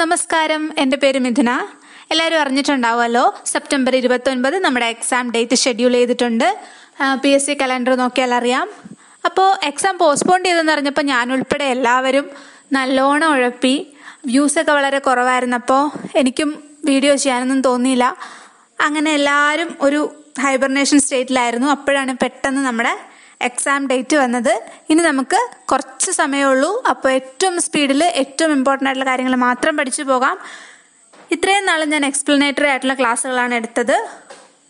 നമസ്കാരം. എന്റെ പേര് മിഥുന. എല്ലാവരും അറിഞ്ഞിട്ടുണ്ടാവുമല്ലോ സെപ്റ്റംബർ ഇരുപത്തൊൻപത് നമ്മുടെ എക്സാം ഡേറ്റ് ഷെഡ്യൂൾ ചെയ്തിട്ടുണ്ട്. പി എസ് സി കലണ്ടർ നോക്കിയാൽ അറിയാം. അപ്പോൾ എക്സാം പോസ്റ്റ്പോൺ ചെയ്തെന്ന് അറിഞ്ഞപ്പോൾ ഞാൻ ഉൾപ്പെടെ എല്ലാവരും നല്ലോണം ഉഴപ്പി. വ്യൂസ് ഒക്കെ വളരെ കുറവായിരുന്നപ്പോൾ എനിക്കും വീഡിയോ ചെയ്യാനൊന്നും തോന്നിയില്ല. അങ്ങനെ എല്ലാവരും ഒരു ഹൈബർനേഷൻ സ്റ്റേറ്റിലായിരുന്നു അപ്പോഴാണ് പെട്ടെന്ന് നമ്മുടെ എക്സാം ഡേറ്റ് വന്നത്. ഇനി നമുക്ക് കുറച്ച് സമയമുള്ളൂ അപ്പോൾ ഏറ്റവും സ്പീഡിൽ ഏറ്റവും ഇമ്പോർട്ടന്റ് ആയിട്ടുള്ള കാര്യങ്ങൾ മാത്രം പഠിച്ചു പോകാം. ഇത്രയും നാളും ഞാൻ എക്സ്പ്ലനേറ്ററി ആയിട്ടുള്ള ക്ലാസ്സുകളാണ് എടുത്തത്.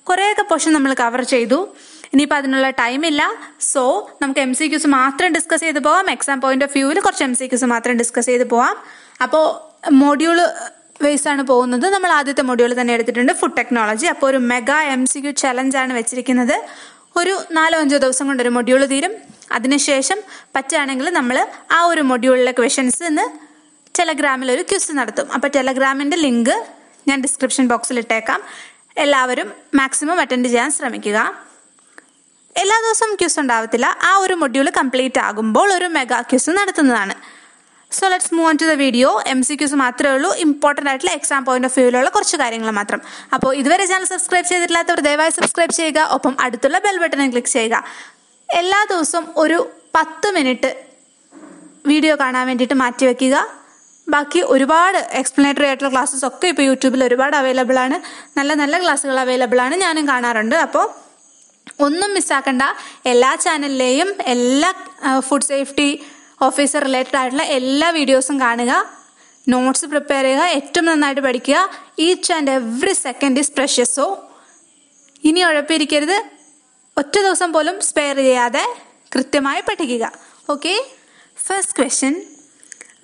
കുറേയൊക്കെ പോർഷൻ നമ്മൾ കവർ ചെയ്തു. ഇനിയിപ്പോൾ അതിനുള്ള ടൈമില്ല സോ നമുക്ക് എം സി ക്യൂസ് മാത്രം ഡിസ്കസ് ചെയ്ത് പോകാം എക്സാം പോയിന്റ് ഓഫ് വ്യൂവിൽ കുറച്ച് എം സി ക്യൂസ് മാത്രം ഡിസ്കസ് ചെയ്ത് പോകാം അപ്പോൾ മൊഡ്യൂൾ വേസ് ആണ് പോകുന്നത്. നമ്മൾ ആദ്യത്തെ മൊഡ്യൂൾ തന്നെ എടുത്തിട്ടുണ്ട്. ഫുഡ് ടെക്നോളജി അപ്പോൾ ഒരു മെഗാ എം സി ക്യു ചലഞ്ചാണ് വെച്ചിരിക്കുന്നത്. ഒരു നാലോ അഞ്ചോ ദിവസം കൊണ്ട് ഒരു മൊഡ്യൂൾ തീരും. അതിനുശേഷം പറ്റുകയാണെങ്കിൽ നമ്മൾ ആ ഒരു മൊഡ്യൂളിലെ ക്വസ്റ്റ്യൻസ് നിന്ന് ടെലഗ്രാമിൽ ഒരു ക്വിസ് നടത്തും. അപ്പോൾ ടെലഗ്രാമിന്റെ ലിങ്ക് ഞാൻ ഡിസ്ക്രിപ്ഷൻ ബോക്സിൽ ഇട്ടേക്കാം. എല്ലാവരും മാക്സിമം അറ്റൻഡ് ചെയ്യാൻ ശ്രമിക്കുക. എല്ലാ ദിവസവും ക്യൂസ് ഉണ്ടാവത്തില്ല. ആ ഒരു മൊഡ്യൂൾ കംപ്ലീറ്റ് ആകുമ്പോൾ ഒരു മെഗാ ക്യൂസ് നടത്തുന്നതാണ്. So let's move on to the video M C Qs മാത്രമേ ഉള്ളൂ. ഇമ്പോർട്ടന്റ് ആയിട്ടുള്ള എക്സാം പോയിന്റ് ഓഫ് വ്യൂവിലുള്ള കുറച്ച് കാര്യങ്ങൾ മാത്രം. അപ്പോൾ ഇതുവരെ ചാനൽ സബ്സ്ക്രൈബ് ചെയ്തിട്ടില്ലാത്തവർ ദയവായി സബ്സ്ക്രൈബ് ചെയ്യുക. ഒപ്പം അടുത്തുള്ള ബെൽ ബട്ടണിൽ ക്ലിക്ക് ചെയ്യുക. എല്ലാ ദിവസവും ഒരു പത്ത് മിനിറ്റ് വീഡിയോ കാണാൻ വേണ്ടിയിട്ട് മാറ്റിവെക്കുക ബാക്കി ഒരുപാട് എക്സ്പ്ലനേറ്ററി ആയിട്ടുള്ള ക്ലാസ്സസ് ഒക്കെ ഇപ്പോൾ യൂട്യൂബിൽ ഒരുപാട് അവൈലബിൾ ആണ്. നല്ല നല്ല ക്ലാസ്സുകൾ അവൈലബിൾ ആണ്. ഞാനും കാണാറുണ്ട്. അപ്പോൾ ഒന്നും മിസ്സാക്കണ്ട എല്ലാ ചാനലിലെയും എല്ലാ ഫുഡ് സേഫ്റ്റി ഓഫീസർ റിലേറ്റഡ് ആയിട്ടുള്ള എല്ലാ വീഡിയോസും കാണുക. നോട്ട്സ് പ്രിപ്പയർ ചെയ്യുക. ഏറ്റവും നന്നായിട്ട് പഠിക്കുക. Each and every second is പ്രഷ്യസോ ഇനി ഉഴപ്പിരിക്കരുത് ഒറ്റ ദിവസം പോലും സ്പെയർ ചെയ്യാതെ കൃത്യമായി പഠിക്കുക. Okay first question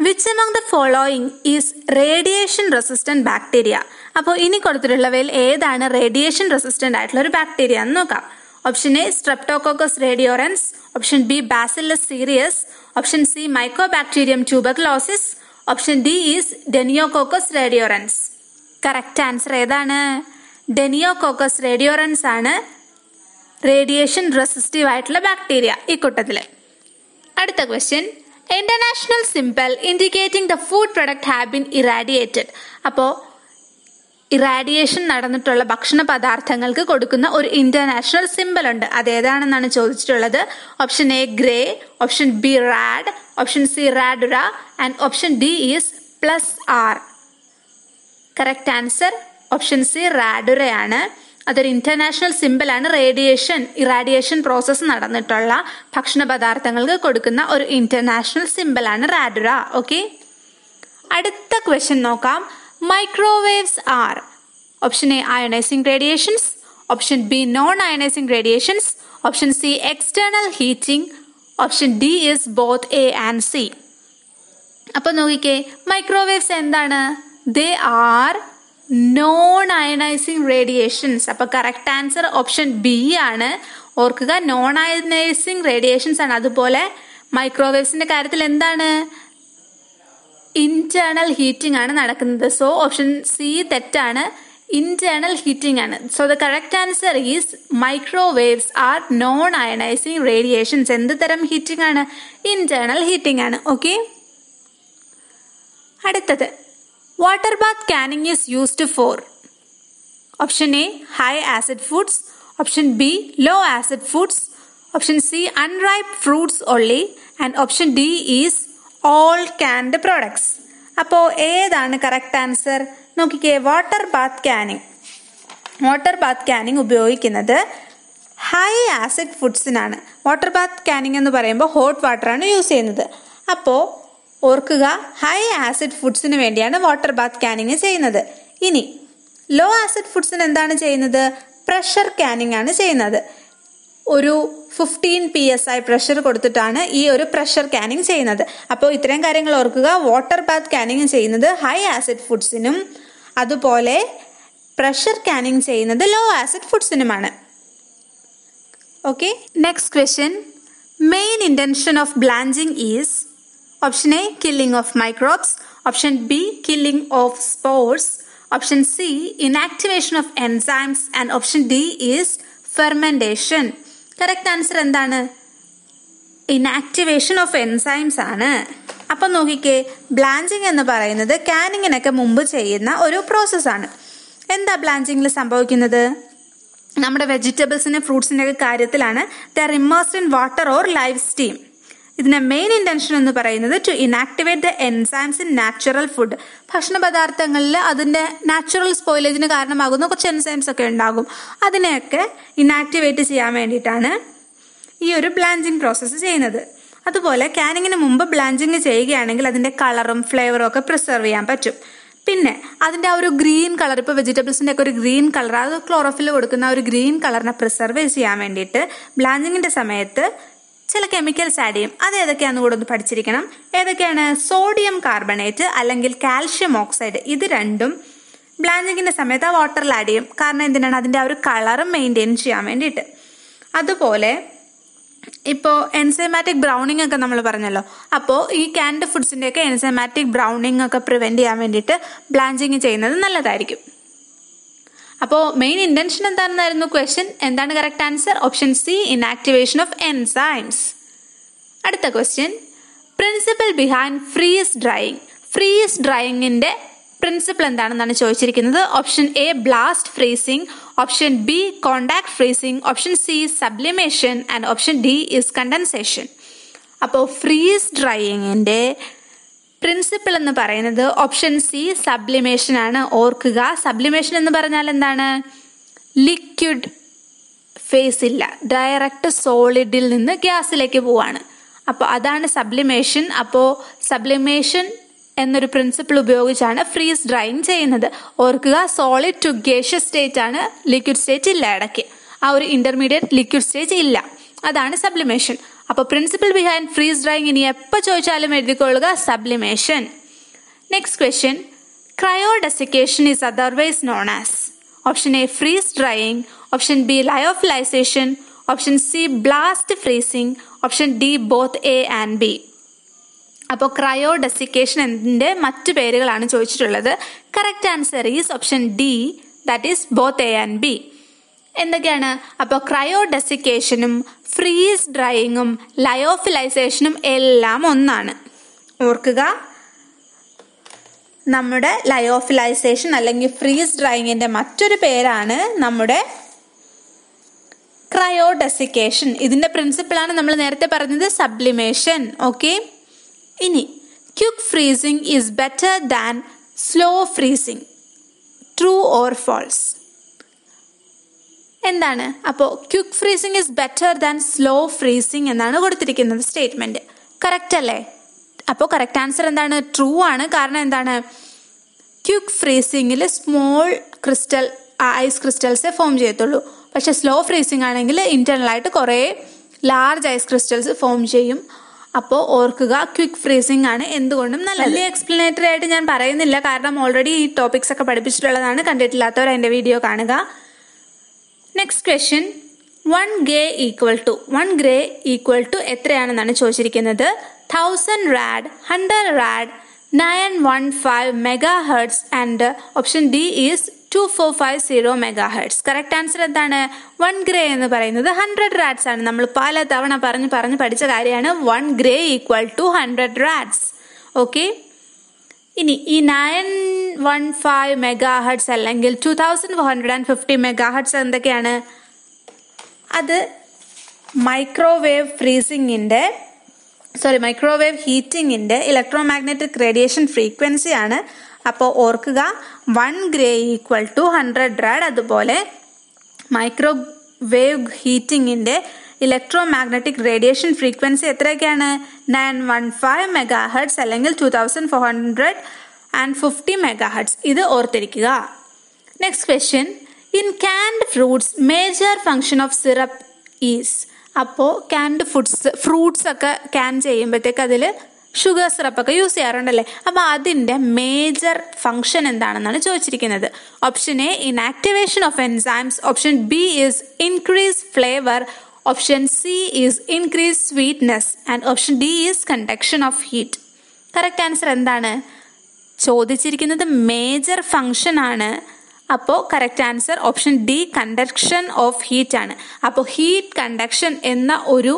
which among the following is radiation resistant bacteria അപ്പോൾ ഇനി കൊടുത്തിട്ടുള്ളവയിൽ ഏതാണ് റേഡിയേഷൻ റെസിസ്റ്റന്റ് ആയിട്ടുള്ള ഒരു ബാക്ടീരിയ എന്ന് നോക്കാം. Option A streptococcus radiodurans option B bacillus cereus option C mycobacterium tuberculosis option D is deinococcus radiodurans correct answer ഏതാണ്? ഡെനിയോകോക്കസ് radiodurans ആണ് radiation resistive ആയിട്ടുള്ള ബാക്ടീരിയ ഈ കൂട്ടത്തിൽ. അടുത്ത question international simple indicating the food product have been irradiated അപ്പോൾ irradiation നടന്നിട്ടുള്ള ഭക്ഷണ പദാർത്ഥങ്ങൾക്ക് കൊടുക്കുന്ന ഒരു ഇന്റർനാഷണൽ സിമ്പിൾ ഉണ്ട്. അതേതാണെന്നാണ് ചോദിച്ചിട്ടുള്ളത്? Option A grey option B rad option C Radura and option D is plus R correct answer option C റാഡുറയാണ് അതൊരു ഇന്റർനാഷണൽ സിമ്പിൾ ആണ്. റേഡിയേഷൻ ഇറാഡിയേഷൻ പ്രോസസ്സ് നടന്നിട്ടുള്ള ഭക്ഷണ പദാർത്ഥങ്ങൾക്ക് കൊടുക്കുന്ന ഒരു ഇന്റർനാഷണൽ സിമ്പിൾ ആണ്. റാഡുറ ഓക്കെ അടുത്ത ക്വസ്റ്റ്യൻ നോക്കാം. Microwaves are option A ionising radiations option B non ionising radiations option C external heating option D is both A and C അപ്പോൾ നോക്കിക്കേ മൈക്രോവേവ്സ് എന്താണ്? They are non ionizing radiations അപ്പൊ correct answer option B ആണ്. ഓർക്കുക non ionising radiations ആണ്. അതുപോലെ മൈക്രോവേവ്സിന്റെ കാര്യത്തിൽ എന്താണ്? ഇന്റേണൽ ഹീറ്റിംഗ് ആണ് നടക്കുന്നത്. സോ ഓപ്ഷൻ സി തെറ്റാണ്. ഇന്റേണൽ ഹീറ്റിംഗ് ആണ്. So the correct answer is microwaves are non ionising radiations എന്ത് തരം ഹീറ്റിംഗ് ആണ്? ഇന്റേണൽ ഹീറ്റിംഗ് ആണ്. ഓക്കെ അടുത്തത്. Water bath canning is used for option A high acid foods option B low acid foods option C unripe fruits only and option D is all canned products അപ്പോൾ ഏതാണ് correct answer നോക്കിക്കേ water bath canning water bath canning ഉപയോഗിക്കുന്നത് high acid ഫുഡ്സിനാണ് water bath canning എന്ന് പറയുമ്പോൾ hot വാട്ടറാണ് use ചെയ്യുന്നത്. അപ്പോൾ ഓർക്കുക ഹൈ ആസിഡ് ഫുഡ്സിന് വേണ്ടിയാണ് വാട്ടർ ബാത്ത് ക്യാനിങ് ചെയ്യുന്നത്. ഇനി ലോ ആസിഡ് ഫുഡ്സിന് എന്താണ് ചെയ്യുന്നത്? പ്രഷർ ക്യാനിങ് ആണ് ചെയ്യുന്നത്. ഒരു fifteen P S I pressure കൊടുത്തിട്ടാണ് ഈ ഒരു പ്രഷർ കാനിങ് ചെയ്യുന്നത്. അപ്പോൾ ഇത്രയും കാര്യങ്ങൾ ഓർക്കുക. വാട്ടർ ബാത്ത് കാനിങ് ചെയ്യുന്നത് ഹൈ ആസിഡ് ഫുഡ്സിനും അതുപോലെ പ്രഷർ കാനിങ് ചെയ്യുന്നത് low acid ഫുഡ്സിനുമാണ് okay next question main intention of blanching is option A killing of microbes option B killing of sports option C inactivation of enzymes and option D is fermentation correct answer എന്താണ്? Inactivation of enzymes ആണ്. അപ്പം നോക്കിക്കേ blanching എന്ന് പറയുന്നത് കാനിങ്ങിനൊക്കെ മുമ്പ് ചെയ്യുന്ന ഒരു പ്രോസസ്സാണ് എന്താ ബ്ലാഞ്ചിങ്ങിൽ സംഭവിക്കുന്നത്? നമ്മുടെ വെജിറ്റബിൾസിന്റെ ഫ്രൂട്ട്സിന്റെ ഒക്കെ കാര്യത്തിലാണ് they're immersed in water or live steam ഇതിന്റെ മെയിൻ ഇന്റൻഷൻ എന്ന് പറയുന്നത് to inactivate the enzymes in natural food ഭക്ഷണ പദാർത്ഥങ്ങളിൽ അതിന്റെ നാച്ചുറൽ സ്പോയിലേജിന് കാരണമാകുന്ന കുറച്ച് എൻസൈംസ് ഒക്കെ ഉണ്ടാകും. അതിനെയൊക്കെ ഇനാക്ടിവേറ്റ് ചെയ്യാൻ വേണ്ടിയിട്ടാണ് ഈ ഒരു ബ്ലാഞ്ചിങ് പ്രോസസ്സ് ചെയ്യുന്നത്. അതുപോലെ കാനിങ്ങിന് മുമ്പ് ബ്ലാഞ്ചിങ് ചെയ്യുകയാണെങ്കിൽ അതിന്റെ കളറും ഫ്ലേവറും ഒക്കെ പ്രിസർവ് ചെയ്യാൻ പറ്റും. പിന്നെ അതിന്റെ ആ ഒരു ഗ്രീൻ കളർ ഇപ്പോൾ വെജിറ്റബിൾസിന്റെ ഒക്കെ ഒരു ഗ്രീൻ കളർ അത് ക്ലോറോഫിൽ കൊടുക്കുന്ന ആ ഒരു ഗ്രീൻ കളറിനെ പ്രിസർവ് ചെയ്യാൻ വേണ്ടിയിട്ട് ബ്ലാഞ്ചിങ്ങിന്റെ സമയത്ത് ചില കെമിക്കൽസ് ആഡ് ചെയ്യും. അത് ഏതൊക്കെയാണെന്ന് കൂടെ ഒന്ന് പഠിച്ചിരിക്കണം. ഏതൊക്കെയാണ്? സോഡിയം കാർബണേറ്റ് അല്ലെങ്കിൽ കാൽഷ്യം ഓക്സൈഡ് ഇത് രണ്ടും ബ്ലാഞ്ചിങ്ങിന്റെ സമയത്ത് ആ വാട്ടറിൽ ആഡ് ചെയ്യും. കാരണം എന്തിനാണ്? അതിന്റെ ആ ഒരു കളറും മെയിന്റെയിൻ ചെയ്യാൻ വേണ്ടിയിട്ട്. അതുപോലെ ഇപ്പോൾ എൻസൈമാറ്റിക് ബ്രൗണിംഗ് ഒക്കെ നമ്മൾ പറഞ്ഞല്ലോ. അപ്പോൾ ഈ ക്യാൻഡ് ഫുഡ്സിന്റെയൊക്കെ എൻസൈമാറ്റിക് ബ്രൗണിംഗ് ഒക്കെ പ്രിവെന്റ് ചെയ്യാൻ വേണ്ടിയിട്ട് ബ്ലാഞ്ചിങ് ചെയ്യുന്നത് നല്ലതായിരിക്കും. അപ്പോൾ മെയിൻ ഇന്റൻഷൻ എന്താണെന്നായിരുന്നു ക്വസ്റ്റ്യൻ എന്താണ് correct answer option C inactivation of enzymes അടുത്ത question principle behind freeze drying freeze ഡ്രൈയിങ്ങിന്റെ principle എന്താണെന്നാണ് ചോദിച്ചിരിക്കുന്നത്? Option A blast freezing option B contact freezing option C sublimation and option D is condensation അപ്പോൾ freeze ഡ്രൈയിങ്ങിന്റെ principle എന്ന് പറയുന്നത് option C sublimation ആണ്. ഓർക്കുക. Sublimation എന്ന് പറഞ്ഞാൽ എന്താണ്? ലിക്വിഡ് ഫേസ് ഇല്ല. ഡയറക്റ്റ് സോളിഡിൽ നിന്ന് ഗ്യാസിലേക്ക് പോവാണ്. അപ്പോൾ അതാണ് സബ്ലിമേഷൻ അപ്പോൾ സബ്ലിമേഷൻ എന്നൊരു പ്രിൻസിപ്പിൾ ഉപയോഗിച്ചാണ് ഫ്രീസ് ഡ്രൈയിങ് ചെയ്യുന്നത്. ഓർക്കുക സോളിഡ് ടു ഗേഷ്യസ് സ്റ്റേറ്റ് ആണ്. ലിക്വിഡ് സ്റ്റേറ്റ് ഇല്ല ഇടയ്ക്ക്. ആ ഒരു ഇന്റർമീഡിയറ്റ് ലിക്വിഡ് സ്റ്റേജ് ഇല്ല. അതാണ് സബ്ലിമേഷൻ അപ്പോൾ പ്രിൻസിപ്പിൾ ബിഹൈൻഡ് ഫ്രീസ് ഡ്രൈയിങ് ഇനി എപ്പോൾ ചോദിച്ചാലും എഴുതിക്കൊള്ളുക sublimation next question cryodesiccation is otherwise known as option A freeze drying option B lyophilisation option C blast freezing option D both A and B അപ്പോൾ cryodesiccation എന്നതിന്റെ മറ്റു പേരുകളാണ് ചോദിച്ചിട്ടുള്ളത്. Correct answer is option D that is both A and B എന്തൊക്കെയാണ്? അപ്പോൾ ക്രയോഡെസിക്കേഷനും freeze ഡ്രൈയിങ്ങും ലയോഫിലൈസേഷനും എല്ലാം ഒന്നാണ്. ഓർക്കുക നമ്മുടെ ലയോഫിലൈസേഷൻ അല്ലെങ്കിൽ ഫ്രീസ് ഡ്രൈയിങ്ങിന്റെ മറ്റൊരു പേരാണ് നമ്മുടെ ക്രയോഡെസിക്കേഷൻ. ഇതിന്റെ പ്രിൻസിപ്പിളാണ് നമ്മൾ നേരത്തെ പറഞ്ഞത് സബ്ലിമേഷൻ ഓക്കെ ഇനി quick freezing is better than slow freezing true or false എന്താണ്? അപ്പോൾ quick freezing is better than slow freezing എന്നാണ് കൊടുത്തിരിക്കുന്നത് സ്റ്റേറ്റ്മെന്റ്. കറക്റ്റ് അല്ലേ? അപ്പോൾ കറക്റ്റ് ആൻസർ എന്താണ്? ട്രൂ ആണ്. കാരണം എന്താണ്? ക്യുക്ക് ഫ്രീസിംഗിൽ സ്മോൾ ക്രിസ്റ്റൽ ഐസ് ക്രിസ്റ്റൽസേ ഫോം ചെയ്യത്തുള്ളൂ. പക്ഷെ സ്ലോ ഫ്രീസിംഗ് ആണെങ്കിൽ ഇന്റേണലായിട്ട് കുറേ ലാർജ് ഐസ് ക്രിസ്റ്റൽസ് ഫോം ചെയ്യും. അപ്പോൾ ഓർക്കുക ക്വിക്ക് ഫ്രീസിംഗ് ആണ് എന്തുകൊണ്ടും നല്ല വലിയ എക്സ്പ്ലനേറ്ററി ആയിട്ട് ഞാൻ പറയുന്നില്ല. കാരണം ഓൾറെഡി ഈ ടോപ്പിക്സ് ഒക്കെ പഠിപ്പിച്ചിട്ടുള്ളതാണ്. കണ്ടിട്ടില്ലാത്തവർ എന്റെ വീഡിയോ കാണുക. Next question one gray equal to one gray equal to എത്രയാണെന്നാണ് ചോദിച്ചിരിക്കുന്നത്? Thousand rad hundred rad nine one five megahertz and option D is two four five zero megahertz correct answer എന്താണ്? One gray എന്ന് പറയുന്നത് hundred rads ആണ്. നമ്മൾ പല തവണ പറഞ്ഞ് പറഞ്ഞ് പഠിച്ച കാര്യമാണ് one gray equal to hundred rads okay ഇനി ഈ nine one five megahertz അല്ലെങ്കിൽ two thousand four hundred and fifty megahertz എന്തൊക്കെയാണ്? അത് മൈക്രോവേവ് ഫ്രീസിങ്ങിന്റെ സോറി മൈക്രോവേവ് ഹീറ്റിങ്ങിന്റെ ഇലക്ട്രോ മാഗ്നറ്റിക് റേഡിയേഷൻ ഫ്രീക്വൻസി ആണ് അപ്പോൾ ഓർക്കുക one gray equal to hundred rad അതുപോലെ മൈക്രോവേവ് ഹീറ്റിങ്ങിന്റെ ഇലക്ട്രോ മാഗ്നറ്റിക് റേഡിയേഷൻ ഫ്രീക്വൻസി എത്രയൊക്കെയാണ്? Nine one five megahertz അല്ലെങ്കിൽ two thousand four hundred and fifty megahertz ഇത് ഓർത്തിരിക്കുക. Next question in canned fruits major function of syrup is അപ്പോൾ canned foods fruits ഒക്കെ can ചെയ്യുമ്പോഴത്തേക്ക് അതിൽ sugar syrup ഒക്കെ use ചെയ്യാറുണ്ടല്ലേ? അപ്പോൾ അതിന്റെ മേജർ ഫങ്ഷൻ എന്താണെന്നാണ് ചോദിച്ചിരിക്കുന്നത്. Option A inactivation of enzymes option B is increase flavour option C is increase sweetness and option D is conduction of heat correct answer എന്താണ്? ചോദിച്ചിരിക്കുന്നത് മേജർ ഫങ്ഷൻ ആണ്. അപ്പോൾ correct answer option D conduction of heat ആണ്. അപ്പോൾ heat conduction എന്ന ഒരു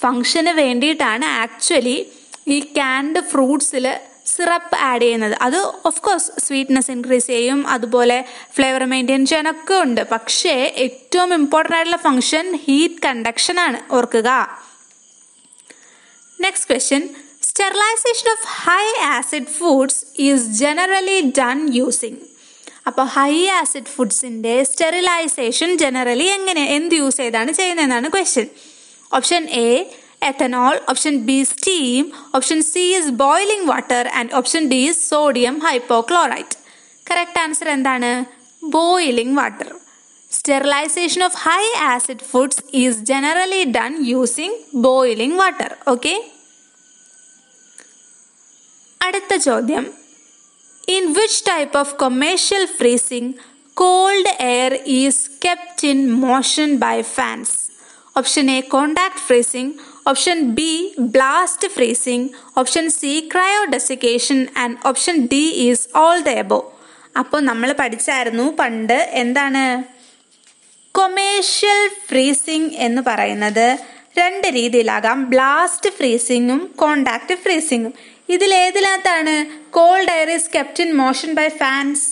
ഫങ്ഷന് വേണ്ടിയിട്ടാണ് actually ഈ ക്യാൻഡ് ഫ്രൂട്ട്സിൽ സിറപ്പ് ആഡ് ചെയ്യുന്നത്. അത് ഓഫ് കോഴ്സ് സ്വീറ്റ്നെസ് ഇൻക്രീസ് ചെയ്യും അതുപോലെ ഫ്ലേവർ മെയിന്റെയിൻ ചെയ്യാനൊക്കെ ഉണ്ട്. പക്ഷേ ഏറ്റവും ഇമ്പോർട്ടന്റ് ആയിട്ടുള്ള ഫങ്ഷൻ ഹീറ്റ് കണ്ടക്ഷൻ ആണ്. ഓർക്കുക. Next question sterilisation of high acid foods is generally done using അപ്പോൾ ഹൈ ആസിഡ് ഫുഡ്സിന്റെ സ്റ്റെറിലൈസേഷൻ ജനറലി എങ്ങനെ? എന്ത് യൂസ് ചെയ്താണ് ചെയ്യുന്നതെന്നാണ് question option A ethanol, option B steam, option C is boiling water and option D is sodium hypochlorite. Correct answer എന്താണ് boiling water sterilisation of high acid foods is generally done using boiling water okay അടുത്ത ചോദ്യം in which type of commercial freezing cold air is kept in motion by fans option A contact freezing option B blast freezing option C cryodesiccation and option D is all the above അപ്പോൾ നമ്മൾ പഠിച്ചായിരുന്നു പണ്ട് എന്താണ്? Commercial freezing എന്ന് പറയുന്നത് രണ്ട് രീതിയിലാകാം. Blast ഫ്രീസിങ്ങും contact ഫ്രീസിങ്ങും ഇതിൽ ഏതിനകത്താണ്? Cold air is kept in motion by fans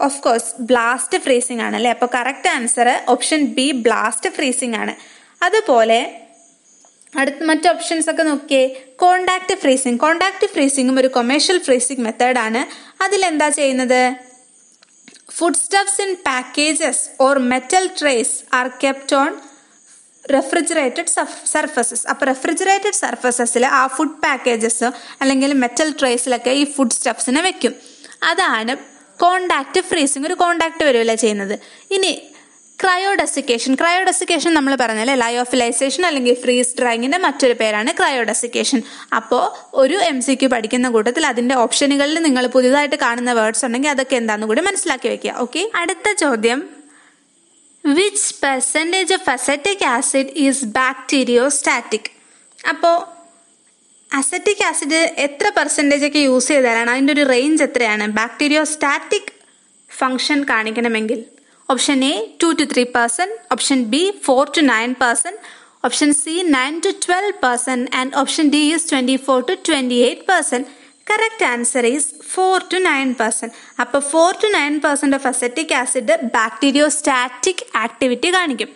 of course blast freezing ആണ് അല്ലേ? അപ്പോൾ correct answer option B blast freezing ആണ്. അതുപോലെ അടുത്ത മറ്റ് ഓപ്ഷൻസ് ഒക്കെ നോക്കിയേ. കോണ്ടാക്ട് ഫ്രീസിംഗ് കോണ്ടാക്ട് ഫ്രീസിംഗും ഒരു കൊമേഴ്ഷ്യൽ ഫ്രീസിംഗ് മെത്തേഡാണ് എന്താ ചെയ്യുന്നത്? Food stuffs in packages or metal trays are kept on refrigerated surfaces അപ്പോൾ റെഫ്രിജറേറ്റഡ് സർഫസസിൽ ആ ഫുഡ് പാക്കേജസ് അല്ലെങ്കിൽ മെറ്റൽ ട്രേസിലൊക്കെ ഈ ഫുഡ് സ്റ്റഫ്സിനെ വെക്കും. അതാണ് കോണ്ടാക്ട് ഫ്രീസിങ് ഒരു കോണ്ടാക്ട് വരുമല്ലേ ചെയ്യുന്നത്? ഇനി ക്രയോഡെസിക്കേഷൻ ക്രയോഡെസിക്കേഷൻ നമ്മൾ പറഞ്ഞല്ലേ? ലയോഫിലൈസേഷൻ അല്ലെങ്കിൽ ഫ്രീസ് ഡ്രൈങ്ങിന്റെ മറ്റൊരു പേരാണ് ക്രയോഡെസിക്കേഷൻ അപ്പോൾ ഒരു എം സി ക്യു പഠിക്കുന്ന കൂട്ടത്തിൽ അതിന്റെ ഓപ്ഷനുകളിൽ നിങ്ങൾ പുതിയതായിട്ട് കാണുന്ന വേർഡ്സ് ഉണ്ടെങ്കിൽ അതൊക്കെ എന്താണെന്ന് കൂടി മനസ്സിലാക്കി വെക്കുക. ഓക്കെ അടുത്ത ചോദ്യം. Which percentage of acetic acid is bacteriostatic അപ്പോൾ അസറ്റിക് ആസിഡ് എത്ര പെർസെന്റേജ് ഒക്കെ യൂസ് ചെയ്താലാണ് അതിന്റെ ഒരു റേഞ്ച് എത്രയാണ്? ബാക്ടീരിയോസ്റ്റാറ്റിക് ഫങ്ഷൻ കാണിക്കണമെങ്കിൽ. Option A two to three percent option B four to nine percent option C nine to twelve percent and option D is twenty four to twenty eight percent correct answer is four to nine percent അപ്പോൾ four to nine percent of acetic acid bacteriostatic activity കാണിക്കും.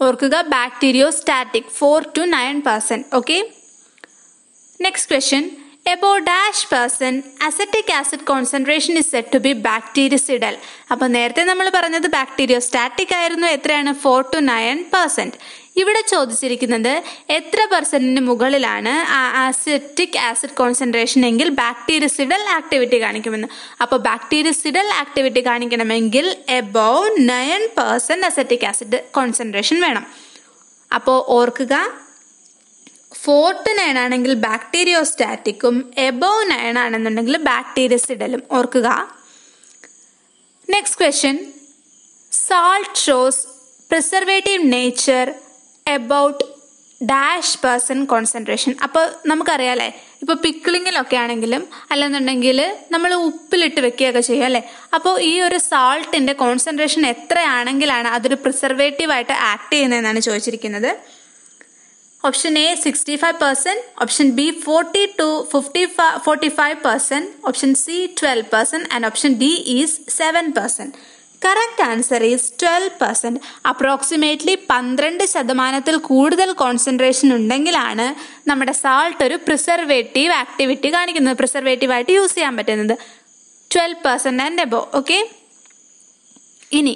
ഓർക്കുക bacteriostatic four to nine percent okay next question above dash percent acetic acid concentration is set to be bactericidal അപ്പോൾ നേരത്തെ നമ്മൾ പറഞ്ഞത് bacteriostatic ആയിരുന്നു എത്രയാണ്? Four to nine percent ഇവിടെ ചോദിച്ചിരിക്കുന്നത് എത്ര പെർസെന്റിന് മുകളിലാണ് ആ അസറ്റിക് ആസിഡ് കോൺസെൻട്രേഷൻ എങ്കിൽ ബാക്ടീരിയസിഡൽ ആക്ടിവിറ്റി കാണിക്കുമെന്ന്. അപ്പോൾ bactericidal activity കാണിക്കണമെങ്കിൽ above nine percent acetic acid concentration വേണം. അപ്പോൾ ഓർക്കുക ഫോർ നയൺ ആണെങ്കിൽ ബാക്ടീരിയോസ്റ്റാറ്റിക്കും എബോവ് നയൺ ആണെന്നുണ്ടെങ്കിൽ ബാക്ടീരിയസിഡലും. ഓർക്കുക. Next question. Salt shows preservative nature about dash percent concentration. അപ്പോൾ നമുക്കറിയാമല്ലേ ഇപ്പോൾ പിക്കിളിങ്ങിലൊക്കെ ആണെങ്കിലും അല്ലെന്നുണ്ടെങ്കിൽ നമ്മൾ ഉപ്പിലിട്ട് വെക്കുകയൊക്കെ ചെയ്യും അല്ലേ? അപ്പോൾ ഈ ഒരു സാൾട്ടിന്റെ കോൺസെൻട്രേഷൻ എത്രയാണെങ്കിലാണ് അതൊരു പ്രിസർവേറ്റീവ് ആയിട്ട് ആക്ട് ചെയ്യുന്നതെന്നാണ് ചോദിച്ചിരിക്കുന്നത്. Option A sixty five percent option B forty to fifty forty five percent option C twelve percent and option D is seven percent correct answer is twelve percent approximately പന്ത്രണ്ട് ശതമാനത്തിൽ കൂടുതൽ concentration ഉണ്ടെങ്കിലാണ് നമ്മുടെ salt ഒരു preservative activity കാണിക്കുന്നത്. Preservative ആയിട്ട് use ചെയ്യാൻ പറ്റുന്നത്. Twelve percent and above okay ഇനി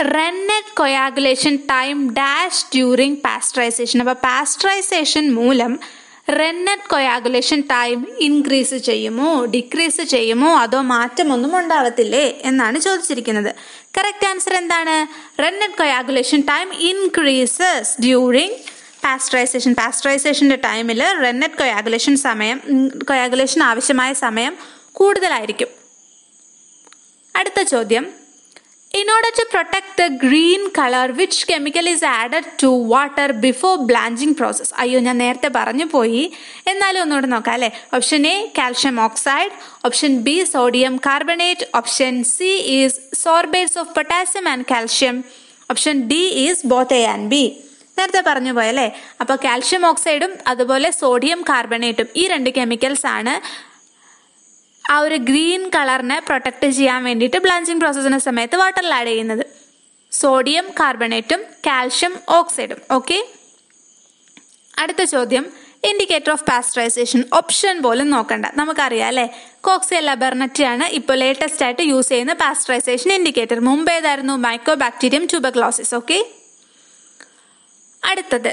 rennet coagulation time dash during pasteurisation അപ്പോൾ പാസ്റ്ററൈസേഷൻ മൂലം റെന്നറ്റ് കൊയാഗുലേഷൻ ടൈം ഇൻക്രീസ് ചെയ്യുമോ ഡിക്രീസ് ചെയ്യുമോ അതോ മാറ്റമൊന്നും ഉണ്ടാവത്തില്ലേ എന്നാണ് ചോദിച്ചിരിക്കുന്നത്. കറക്റ്റ് ആൻസർ എന്താണ്? Rennet coagulation time increases during pasteurisation പാസ്ചറൈസേഷന്റെ ടൈമിൽ റെന്നറ്റ് കൊയാഗുലേഷൻ സമയം കൊയാഗുലേഷൻ ആവശ്യമായ സമയം കൂടുതലായിരിക്കും. അടുത്ത ചോദ്യം. In order to protect the green color, which chemical is added to water before blanching process? അയ്യോ ഞാൻ നേരത്തെ പറഞ്ഞു പോയി. എന്നാലും ഒന്നുകൂടെ നോക്കാം അല്ലേ? Option A calcium oxide option B sodium carbonate option C is sorbates of potassium and calcium option D is both A and B നേരത്തെ പറഞ്ഞു പോയല്ലേ അപ്പോൾ കാൽഷ്യം ഓക്സൈഡും അതുപോലെ സോഡിയം കാർബണേറ്റും ഈ രണ്ട് കെമിക്കൽസ് ആണ് ആ ഒരു ഗ്രീൻ കളറിനെ പ്രൊട്ടക്ട് ചെയ്യാൻ വേണ്ടിയിട്ട് ബ്ലാഞ്ചിങ് പ്രോസസ്സിന്റെ സമയത്ത് വാട്ടറിൽ ആഡ് ചെയ്യുന്നത്. സോഡിയം കാർബണേറ്റും കാൽഷ്യം ഓക്സൈഡും ഓക്കെ അടുത്ത ചോദ്യം ഇൻഡിക്കേറ്റർ ഓഫ് പാസ്റ്ററൈസേഷൻ ഓപ്ഷൻ പോലും നോക്കണ്ട. നമുക്കറിയാം അല്ലേ? കോക്സിയ ലബർണറ്റി ആണ് ഇപ്പോൾ ലേറ്റസ്റ്റ് ആയിട്ട് യൂസ് ചെയ്യുന്ന പാസ്റ്ററൈസേഷൻ ഇൻഡിക്കേറ്റർ മുമ്പ് ഏതായിരുന്നു മൈക്രോ ബാക്ടീരിയം ട്യൂബക്ലോസിസ് ഓക്കെ അടുത്തത്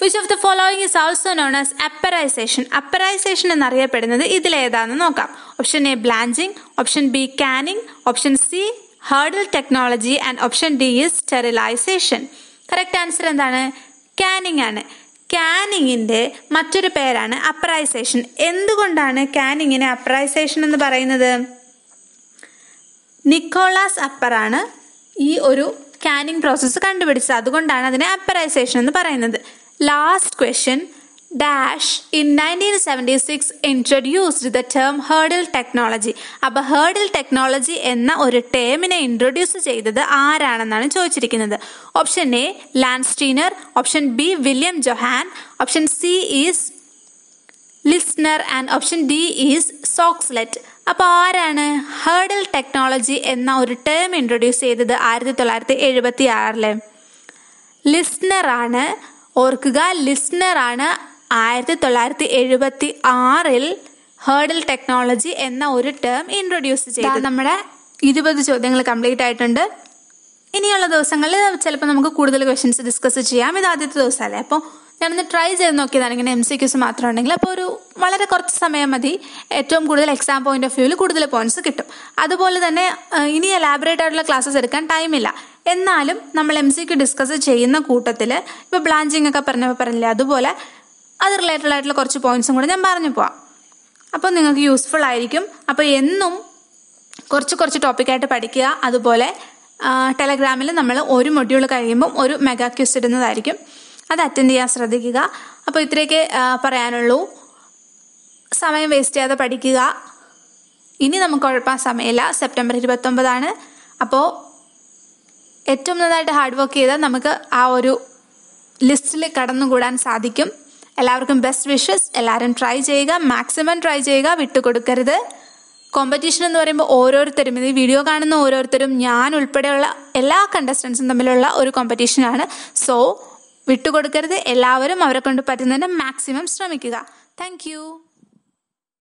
which of the following is also known as appertisation appertisation എന്നറിയപ്പെടുന്നത് ഇതിലേതാന്ന് നോക്കാം. Option A blanching option B canning option C hurdle technology and option D is sterilisation correct answer എന്താണ്? Canning ആണ്. കാനിങ്ങിന്റെ മറ്റൊരു പേരാണ് അപ്രൈസേഷൻ എന്തുകൊണ്ടാണ് കാനിങ്ങിനെ അപ്രൈസേഷൻ എന്ന് പറയുന്നത്? നിക്കോളാസ് അപ്പറാണ് ഈ ഒരു കാനിങ് പ്രോസസ്സ് കണ്ടുപിടിച്ചത്. അതുകൊണ്ടാണ് അതിനെ അപ്പറൈസേഷൻ എന്ന് പറയുന്നത്. Last question dash in nineteen seventy six introduced the term hurdle technology അപ്പോൾ ഹേർഡിൽ ടെക്നോളജി എന്ന ഒരു ടേമിനെ ഇൻട്രൊഡ്യൂസ് ചെയ്തത് ആരാണെന്നാണ് ചോദിച്ചിരിക്കുന്നത്? Option A Landsteiner option B William Johan option C is Leistner and option D is Soxhlet അപ്പോൾ ആരാണ് hurdle technology എന്ന ഒരു ടേം ഇൻട്രൊഡ്യൂസ് ചെയ്തത് ആയിരത്തി തൊള്ളായിരത്തി എഴുപത്തി ആറിലെ ലിസ്ണറാണ് ഓർക്കുക ലിസ്നർ ആണ് ആയിരത്തി തൊള്ളായിരത്തി എഴുപത്തി ആറിൽ ഹേർഡൽ ടെക്നോളജി എന്ന ഒരു ടേം ഇൻട്രൊഡ്യൂസ് ചെയ്തു നമ്മുടെ ഇരുപത് ചോദ്യങ്ങൾ കംപ്ലീറ്റ് ആയിട്ടുണ്ട്. ഇനിയുള്ള ദിവസങ്ങളിൽ ചിലപ്പോൾ നമുക്ക് കൂടുതൽ ക്വസ്റ്റ്യൻസ് ഡിസ്കസ് ചെയ്യാം. ഇത് ആദ്യത്തെ ദിവസമല്ലേ? അപ്പോൾ ഞാനൊന്ന് ട്രൈ ചെയ്ത് നോക്കിയതാണ്. ഇങ്ങനെ എം സി ക്യൂസ് മാത്രം ഉണ്ടെങ്കിൽ അപ്പോൾ ഒരു വളരെ കുറച്ച് സമയം മതി. ഏറ്റവും കൂടുതൽ എക്സാം പോയിന്റ് ഓഫ് വ്യൂവിൽ കൂടുതൽ പോയിന്റ്സ് കിട്ടും. അതുപോലെ തന്നെ ഇനി എലാബറേറ്റ് ആയിട്ടുള്ള ക്ലാസ്സസ് എടുക്കാൻ ടൈമില്ല എന്നാലും നമ്മൾ എം സി ക്യു ഡിസ്കസ് ചെയ്യുന്ന കൂട്ടത്തിൽ ഇപ്പോൾ ബ്ലാഞ്ചിങ് ഒക്കെ പറഞ്ഞപ്പോൾ പറഞ്ഞില്ലേ അതുപോലെ അത് റിലേറ്റഡ് ആയിട്ടുള്ള കുറച്ച് പോയിന്റ്സും കൂടെ ഞാൻ പറഞ്ഞു പോവാം. അപ്പോൾ നിങ്ങൾക്ക് യൂസ്ഫുൾ ആയിരിക്കും. അപ്പോൾ എന്നും കുറച്ച് കുറച്ച് ടോപ്പിക്കായിട്ട് പഠിക്കുക. അതുപോലെ ടെലഗ്രാമിൽ നമ്മൾ ഒരു മൊഡ്യൂൾ കഴിയുമ്പം ഒരു മെഗാ ക്യൂസ് ഇടുന്നതായിരിക്കും. അത് അറ്റൻഡ് ചെയ്യാൻ ശ്രദ്ധിക്കുക. അപ്പോൾ ഇത്രയൊക്കെ പറയാനുള്ളൂ. സമയം വേസ്റ്റ് ചെയ്യാതെ പഠിക്കുക. ഇനി നമുക്ക് കുഴപ്പം സമയമില്ല. സെപ്റ്റംബർ ഇരുപത്തൊമ്പതാണ്. അപ്പോൾ ഏറ്റവും നന്നായിട്ട് ഹാർഡ് വർക്ക് ചെയ്താൽ നമുക്ക് ആ ഒരു ലിസ്റ്റിൽ കടന്നുകൂടാൻ സാധിക്കും. എല്ലാവർക്കും ബെസ്റ്റ് വിഷസ് എല്ലാവരും ട്രൈ ചെയ്യുക. മാക്സിമം ട്രൈ ചെയ്യുക. വിട്ടുകൊടുക്കരുത്. കോമ്പറ്റീഷൻ എന്ന് പറയുമ്പോൾ ഓരോരുത്തരും ഇത് വീഡിയോ കാണുന്ന ഓരോരുത്തരും ഞാൻ ഉൾപ്പെടെയുള്ള എല്ലാ കണ്ടസ്റ്റൻസും തമ്മിലുള്ള ഒരു കോമ്പറ്റീഷനാണ് സോ വിട്ടുകൊടുക്കരുത്. എല്ലാവരും അവരെ കൊണ്ട് പറ്റുന്നതിന് മാക്സിമം ശ്രമിക്കുക. താങ്ക്